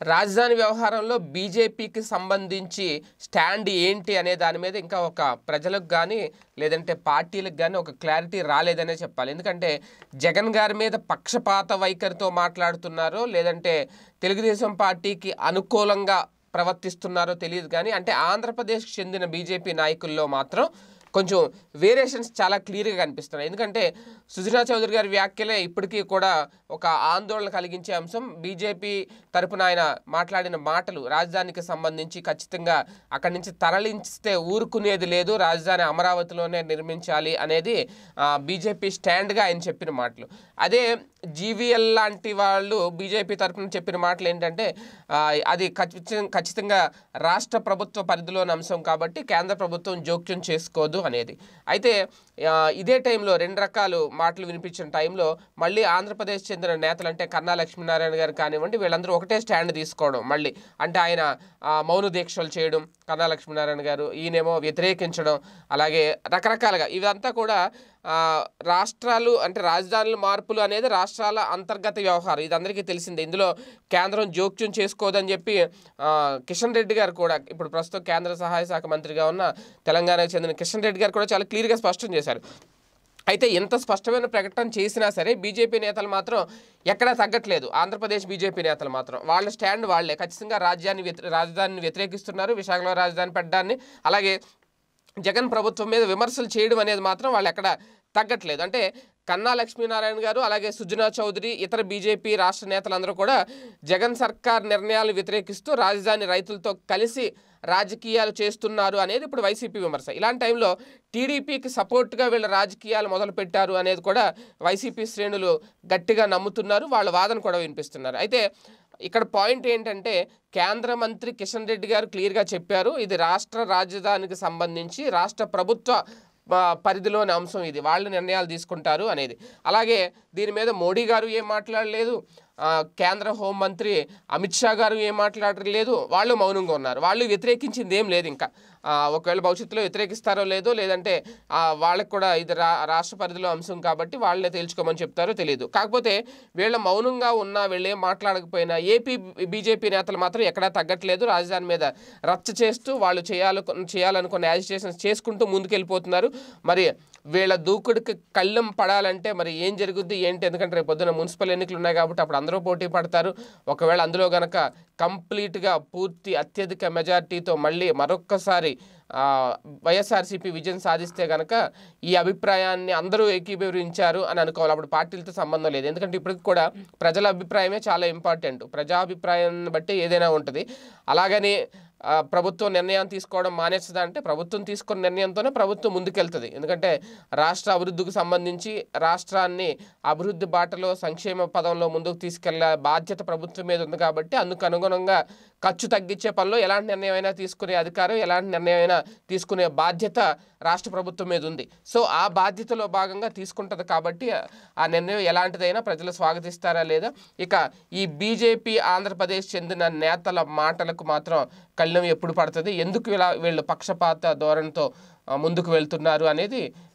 రాజధాని వ్యవహారంలో బీజేపీకి సంబంధించి స్టాండ్ ఏంటి అనే దాని మీద ఇంకా ఒక ప్రజలకు కానీ లేదంటే పార్టీలకు కానీ ఒక క్లారిటీ రాలేదనే చెప్పాలి. ఎందుకంటే జగన్ గారి మీద పక్షపాత వైఖరితో మాట్లాడుతున్నారో లేదంటే తెలుగుదేశం పార్టీకి అనుకూలంగా ప్రవర్తిస్తున్నారో తెలియదు కానీ అంటే ఆంధ్రప్రదేశ్కి చెందిన బీజేపీ నాయకుల్లో మాత్రం కొంచెం వేరియేషన్స్ చాలా క్లియర్గా కనిపిస్తున్నాయి. ఎందుకంటే సుజనా చౌదరి గారి వ్యాఖ్యలే ఇప్పటికీ కూడా ఒక ఆందోళన కలిగించే అంశం. బీజేపీ తరపున ఆయన మాట్లాడిన మాటలు రాజధానికి సంబంధించి ఖచ్చితంగా అక్కడి నుంచి తరలించితే ఊరుకునేది లేదు రాజధాని అమరావతిలోనే నిర్మించాలి అనేది బీజేపీ స్టాండ్గా ఆయన చెప్పిన మాటలు. అదే జీవీఎల్ లాంటి వాళ్ళు బీజేపీ తరపున చెప్పిన మాటలు ఏంటంటే అది ఖచ్చితంగా ఖచ్చితంగా రాష్ట్ర ప్రభుత్వ పరిధిలోని అంశం కాబట్టి కేంద్ర ప్రభుత్వం జోక్యం చేసుకోదు. అనేది. అయితే ఇదే టైంలో రెండు రకాలు మాటలు వినిపించిన టైంలో మళ్ళీ ఆంధ్రప్రదేశ్ చెందిన నేతలు అంటే కన్నా లక్ష్మీనారాయణ గారు కానివ్వండి వీళ్ళందరూ ఒకటే స్టాండ్ తీసుకోవడం మళ్ళీ. అంటే ఆయన మౌన దీక్షలు చేయడం కన్నా లక్ష్మీనారాయణ గారు ఈయనేమో వ్యతిరేకించడం అలాగే రకరకాలుగా ఇదంతా కూడా రాష్ట్రాలు అంటే రాజధానుల మార్పులు అనేది రాష్ట్రాల అంతర్గత వ్యవహారం. ఇది అందరికీ తెలిసిందే. ఇందులో కేంద్రం జోక్యం చేసుకోదని చెప్పి కిషన్ రెడ్డి గారు కూడా ఇప్పుడు ప్రస్తుతం కేంద్ర సహాయ శాఖ మంత్రిగా ఉన్న తెలంగాణకు చెందిన కిషన్ రెడ్డి గారు కూడా చాలా క్లియర్గా స్పష్టం చేశారు. అయితే ఎంత స్పష్టమైన ప్రకటన చేసినా సరే బీజేపీ నేతలు మాత్రం ఎక్కడా తగ్గట్లేదు. ఆంధ్రప్రదేశ్ బీజేపీ నేతలు మాత్రం. వాళ్ళ స్టాండ్ వాళ్ళే. ఖచ్చితంగా రాజ్యాన్ని వ్యతి రాజధానిని వ్యతిరేకిస్తున్నారు. విశాఖలో రాజధాని పెట్టడాన్ని అలాగే జగన్ ప్రభుత్వం మీద విమర్శలు చేయడం అనేది మాత్రం వాళ్ళు ఎక్కడ తగ్గట్లేదు. అంటే కన్నా లక్ష్మీనారాయణ గారు అలాగే సుజనా చౌదరి ఇతర బీజేపీ రాష్ట్ర నేతలందరూ కూడా జగన్ సర్కార్ నిర్ణయాలు వ్యతిరేకిస్తూ రాజధాని రైతులతో కలిసి రాజకీయాలు చేస్తున్నారు అనేది ఇప్పుడు వైసీపీ విమర్శ. ఇలాంటి టైంలో టీడీపీకి సపోర్ట్గా వీళ్ళ రాజకీయాలు మొదలుపెట్టారు అనేది కూడా వైసీపీ శ్రేణులు గట్టిగా నమ్ముతున్నారు. వాళ్ళ వాదన కూడా వినిపిస్తున్నారు. అయితే ఇక్కడ పాయింట్ ఏంటంటే కేంద్ర మంత్రి కిషన్ రెడ్డి గారు క్లియర్గా చెప్పారు ఇది రాష్ట్ర రాజధానికి సంబంధించి రాష్ట్ర ప్రభుత్వ పరిధిలోని అంశం ఇది. వాళ్ళు నిర్ణయాలు తీసుకుంటారు అనేది. అలాగే దీని మీద మోడీ గారు ఏం మాట్లాడలేదు కేంద్ర హోంమంత్రి అమిత్ షా గారు ఏం మాట్లాడలేదు వాళ్ళు మౌనంగా ఉన్నారు. వాళ్ళు వ్యతిరేకించింది ఏం లేదు ఇంకా. ఒకవేళ భవిష్యత్తులో వ్యతిరేకిస్తారో లేదో లేదంటే వాళ్ళకు వాళ్ళకి కూడా ఇది రా రాష్ట్ర పరిధిలో అంశం కాబట్టి వాళ్ళే తేల్చుకోమని చెప్తారో తెలియదు కాకపోతే వీళ్ళ మౌనంగా ఉన్నా వీళ్ళు ఏం మాట్లాడకపోయినా ఏపీ బీజేపీ నేతలు మాత్రం ఎక్కడా తగ్గట్లేదు. రాజధాని మీద రచ్చ చేస్తూ వాళ్ళు చేయాలి చేయాలనుకున్న యాజిటేషన్స్ చేసుకుంటూ ముందుకెళ్ళిపోతున్నారు. మరి వీళ్ళ దూకుడికి కళ్ళం పడాలంటే మరి ఏం జరుగుద్ది ఏంటి? ఎందుకంటే రేపు పొద్దున మున్సిపల్ ఎన్నికలు ఉన్నాయి కాబట్టి అప్పుడు అందరూ పోటీ పడతారు. ఒకవేళ అందులో గనక కంప్లీట్గా పూర్తి అత్యధిక మెజార్టీతో మళ్ళీ మరొక్కసారి వైఎస్ఆర్సీపీ విజయం సాధిస్తే గనక ఈ అభిప్రాయాన్ని అందరూ ఏకీభవించారు అని అనుకోవాలి. అప్పుడు పార్టీలతో సంబంధం లేదు. ఎందుకంటే ఇప్పటికి కూడా ప్రజల అభిప్రాయమే చాలా ఇంపార్టెంట్. ప్రజాభిప్రాయాన్ని బట్టి ఏదైనా ఉంటుంది. అలాగని ప్రభుత్వం నిర్ణయం తీసుకోవడం మానేస్తుందా అంటే ప్రభుత్వం తీసుకున్న నిర్ణయంతోనే ప్రభుత్వం ముందుకెళ్తుంది. ఎందుకంటే రాష్ట్ర అభివృద్ధికి సంబంధించి రాష్ట్రాన్ని అభివృద్ధి బాటలో సంక్షేమ పదంలో ముందుకు తీసుకెళ్ళే బాధ్యత ప్రభుత్వం మీద ఉంది కాబట్టి అందుకు అనుగుణంగా ఖర్చు తగ్గించే పనిలో ఎలాంటి నిర్ణయం అయినా తీసుకునే అధికారం ఎలాంటి నిర్ణయం అయినా తీసుకునే బాధ్యత రాష్ట్ర ప్రభుత్వం మీద ఉంది. సో ఆ బాధ్యతలో భాగంగా తీసుకుంటుంది కాబట్టి ఆ నిర్ణయం ఎలాంటిదైనా ప్రజలు స్వాగతిస్తారా లేదా? ఇక ఈ బీజేపీ ఆంధ్రప్రదేశ్ చెందిన నేతల మాటలకు మాత్రం కళ్ళం ఎప్పుడు పడుతుంది? ఎందుకు ఇలా వీళ్ళు పక్షపాత ధోరణితో ముందుకు వెళ్తున్నారు అనేది